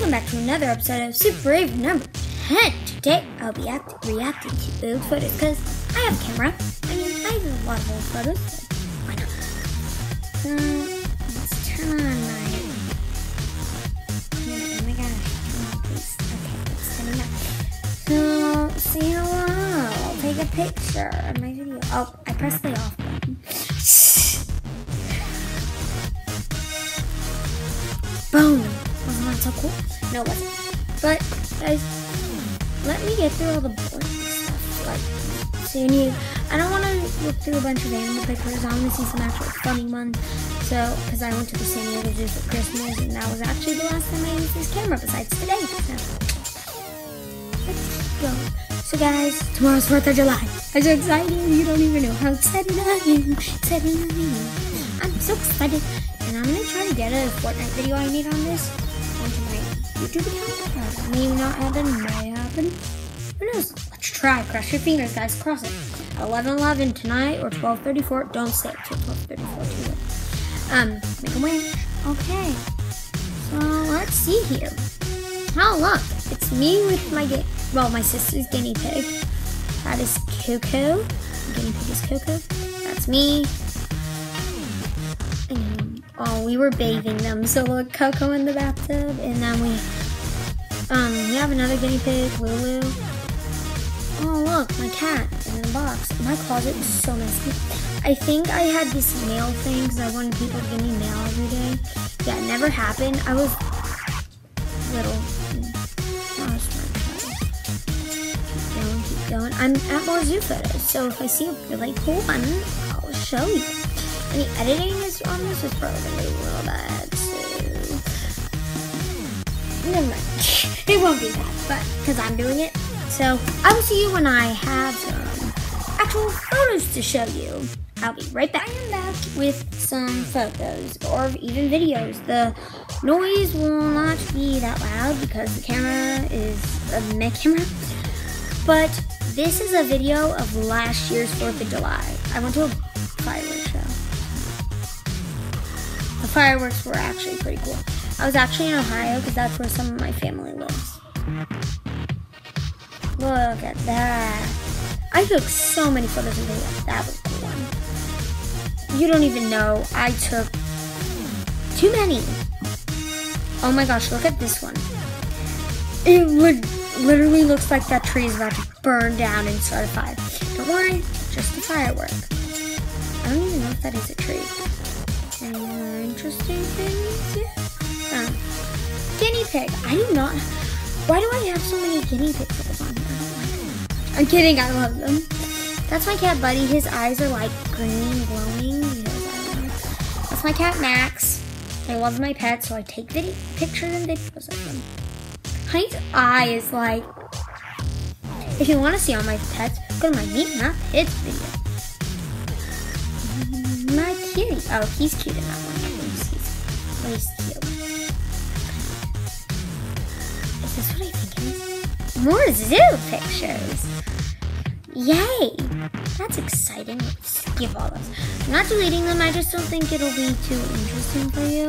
welcome back to another episode of Super Avery number 10. Today I'll be act- reacting to old photos because I have a camera. I mean, I have a lot of old photos. but Why not? So, let's turn on my. Oh my gosh. On, please. Okay, it's turning up. So, say hello. I'll take a picture of my video. Oh, I pressed the off button. Boom! Wasn't so cool? No, it wasn't. But, guys, let me get through all the boring stuff. Like, so you. need, I don't want to look through a bunch of animal pictures. I want to see some actual funny ones. So, because I went to the San Diego Zoo for Christmas, and that was actually the last time I used this camera besides today. So, let's go. So, guys, tomorrow's 4th of July. I'm so excited. You don't even know how excited I am. Excited I am. I'm so excited. And I'm going to try to get a Fortnite video I made on this Uh, may not happen, may happen. Who knows? Let's try. Cross your fingers, guys. Cross it. At 11:11 tonight or 12:34. Don't stay till 12:34 too late. Um, make a wish. Okay. So let's see here. Oh look, it's me with my ga- well, my sister's guinea pig. That is Coco. Guinea pig is Coco. That's me. Oh, we were bathing them. So look, Coco in the bathtub, and then we um we have another guinea pig, Lulu. Oh look, my cat in the box. My closet is so messy. I think I had this mail thing because I wanted people to give me mail every day. Yeah, it never happened. I was little. It's my cat. Keep going, keep going. I'm at more zoo photos, so if I see a really cool one, I'll show you. The editing is on this is probably gonna be a little bad, so never mind. it won't be bad, but because I'm doing it. So I will see you when I have some actual photos to show you. I'll be right back. I am back with some photos or even videos. The noise will not be that loud because the camera is uh, a Mac camera. But this is a video of last year's 4th of July. I went to a fireworks were actually pretty cool. I was actually in Ohio because that's where some of my family lives. Look at that. I took so many photos and videos. That was cool one. You don't even know. I took too many. Oh my gosh, look at this one. It would literally looks like that tree is about to burn down and start a fire. Don't worry, just a firework. I don't even know if that is a tree. Any more interesting things? Um, guinea pig. I do not. Why do I have so many guinea pig photos on here? I'm kidding. I love them. That's my cat Buddy. His eyes are like green, glowing. That's my cat Max. I love my pets, so I take video pictures and videos of them. Honey's eye is like. If you want to see all my pets, go to my Meet My Pets video. Kitty. Oh, he's cute in that one. He's, he's cute. Is this what I think it is? More zoo pictures. Yay! That's exciting. Skip all those. I'm not deleting them. I just don't think it'll be too interesting for you.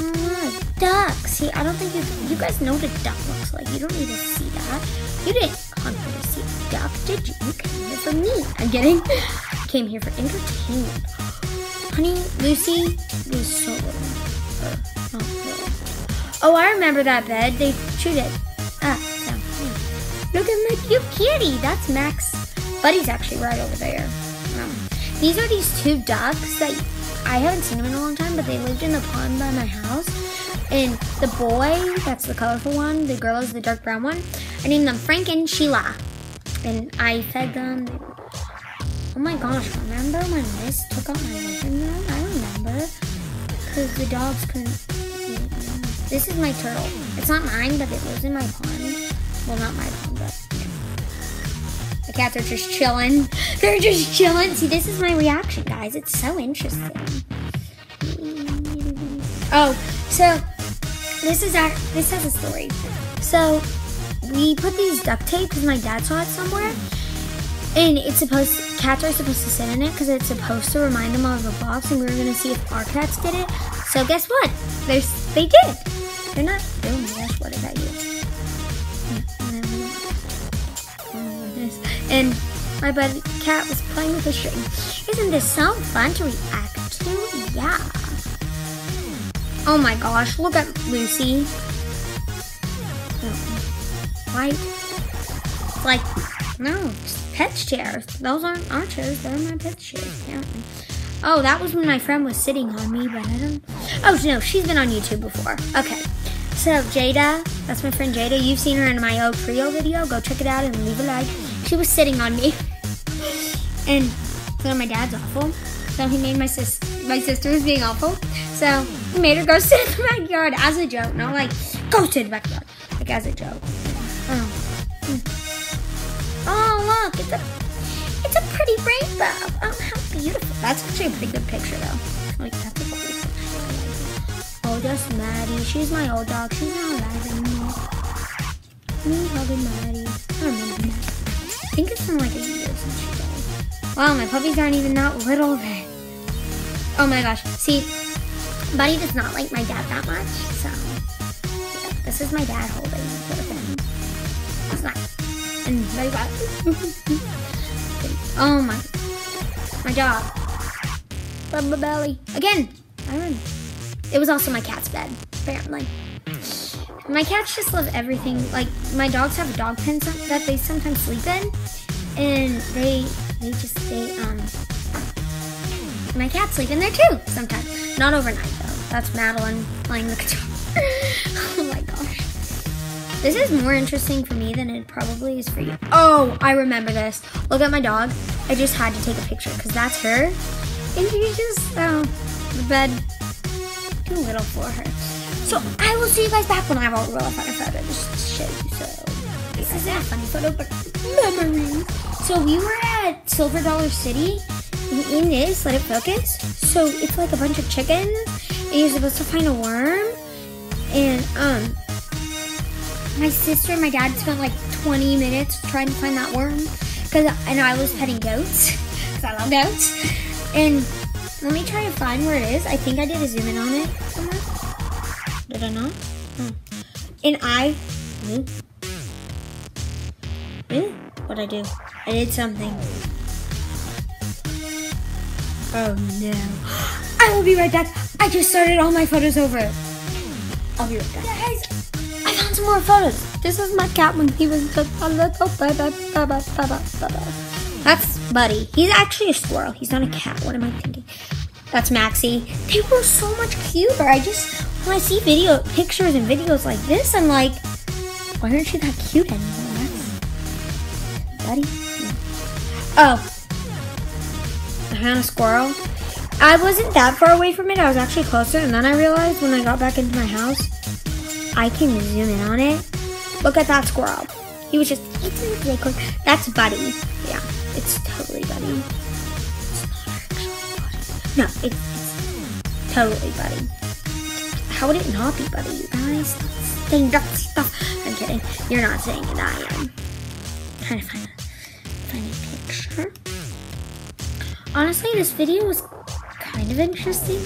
Oh, duck. See, I don't think you you guys know what a duck looks like. You don't need to see that. You didn't come here to see a duck, did you? You came here for me. I'm kidding. Came here for entertainment. Honey, Lucy is so little. Little. Oh, I remember that bed. They chewed it. Ah. Yeah. Look at my cute kitty. That's Max. Buddy's actually right over there. Um, these are these two ducks that I haven't seen them in a long time, but they lived in the pond by my house. And the boy, that's the colorful one, the girl is the dark brown one. I named them Frank and Sheila. And I fed them. Oh my gosh, remember when Miss took out my living room? I remember. Because the dogs couldn't eat. This is my turtle. It's not mine, but it lives in my pond. Well, not my pond, but. The cats are just chilling. They're just chilling. See, this is my reaction, guys. It's so interesting. Oh, so this is our this has a story. So we put these duct tape because my dad saw it somewhere, and it's supposed cats are supposed to sit in it because it's supposed to remind them of a box, and we were gonna see if our cats did it. So guess what? There's they did. They're not doing this. What about you? Oh. And my buddy cat was playing with the string. Isn't this so fun to react to? Yeah. Oh my gosh, look at Lucy. White. Like, no, pet chairs. Those aren't our chairs, they're my pet chairs, apparently. Oh, that was when my friend was sitting on me, but I don't. Oh, no, she's been on YouTube before. Okay. So, Jada, that's my friend Jada. You've seen her in my old trio video. Go check it out and leave a like. She was sitting on me. and so my dad's awful. So he made my sis my sister was being awful. So he made her go sit in the backyard as a joke. Not like, go sit in the backyard. Like as a joke. Oh. Oh look, it's a it's a pretty rainbow. Oh how beautiful. That's actually a pretty good picture though. Like that's a. Oh that's Maddie. She's my old dog. She's not alive anymore. Me hugging Maddie. I remember Maddie. I think it's been like a year since she died. Wow, my puppies aren't even that little then. Oh my gosh. See, Buddy does not like my dad that much, so yeah, this is my dad holding And oh my my dog. My belly. Again. It was also my cat's bed, apparently. My cats just love everything. Like my dogs have a dog pen that they sometimes sleep in, and they they just they um my cats sleep in there too sometimes. Not overnight though. That's Madeline playing the guitar. oh my gosh. This is more interesting for me than it probably is for you. Oh, I remember this. Look at my dog. I just had to take a picture because that's her. And she's just, oh, the bed too little for her. So I will see you guys back when I have a real funny photo just to show you. So this isn't a funny photo, but memories. So we were at Silver Dollar City. In this, let it focus. So it's like a bunch of chickens, and you're supposed to find a worm. And um, my sister and my dad spent like 20 minutes trying to find that worm. Cause and I was petting goats, cause I love goats. And let me try to find where it is. I think I did a zoom in on it somewhere. Did I not? Hmm. And I, hmm, hmm, what I do? I did something. Oh no. I will be right back. I just started all my photos over. I'll be right back. Guys, some more photos. This is my cat when he was just a little baby. That's Buddy. He's actually a squirrel. He's not a cat. What am I thinking? That's Maxie. They were so much cuter. I just, when I see video pictures and videos like this, I'm like, why aren't you that cute anymore? Buddy? Oh, I found a squirrel. I wasn't that far away from it. I was actually closer. And then I realized when I got back into my house, I can zoom in on it. Look at that squirrel. He was just eating really quick. That's Buddy. Yeah, it's totally Buddy. No, it's, totally Buddy. How would it not be Buddy, you guys? Saying that stuff. I'm kidding. You're not saying it. I am. trying to find a funny picture. Honestly, this video was kind of interesting.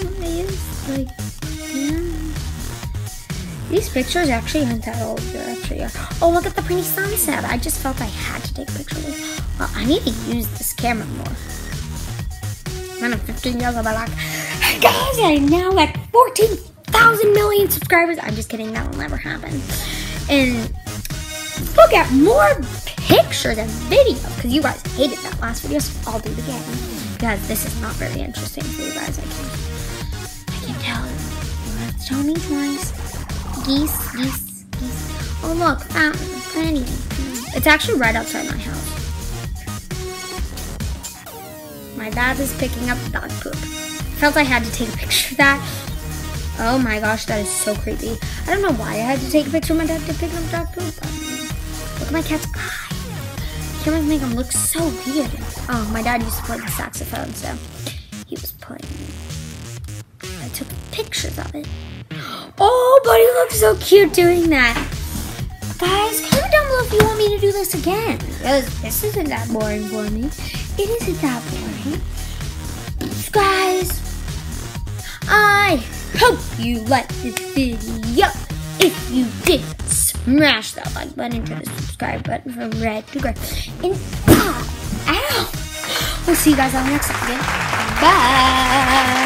Like. These pictures actually aren't that old. They're actually, oh, look at the pretty sunset. I just felt I had to take a picture of this. Well, I need to use this camera more. I'm 15 years old, I'm like, guys, I'm now at 14,000 million subscribers. I'm just kidding. That will never happen. And look at more pictures and videos because you guys hated that last video, so I'll do it again because this is not very interesting for you guys. I can, I can tell. You have show me twice. Geese, geese, geese. Oh look, um, fountain, planting. It's actually right outside my house. My dad is picking up dog poop. Felt I had to take a picture of that. Oh my gosh, that is so creepy. I don't know why I had to take a picture of my dad to pick up dog poop. Look at my cat's eye. Cameras make him look so weird. Oh, my dad used to play the saxophone, so he was playing. I took pictures of it. Oh, but Buddy looks so cute doing that. Guys, comment down below if you want me to do this again. This isn't that boring for me. It isn't that boring. Guys, I hope you like this video. if you did, smash that like button, and turn the subscribe button from red to gray. And ah, ow! We'll see you guys on the next one. Bye.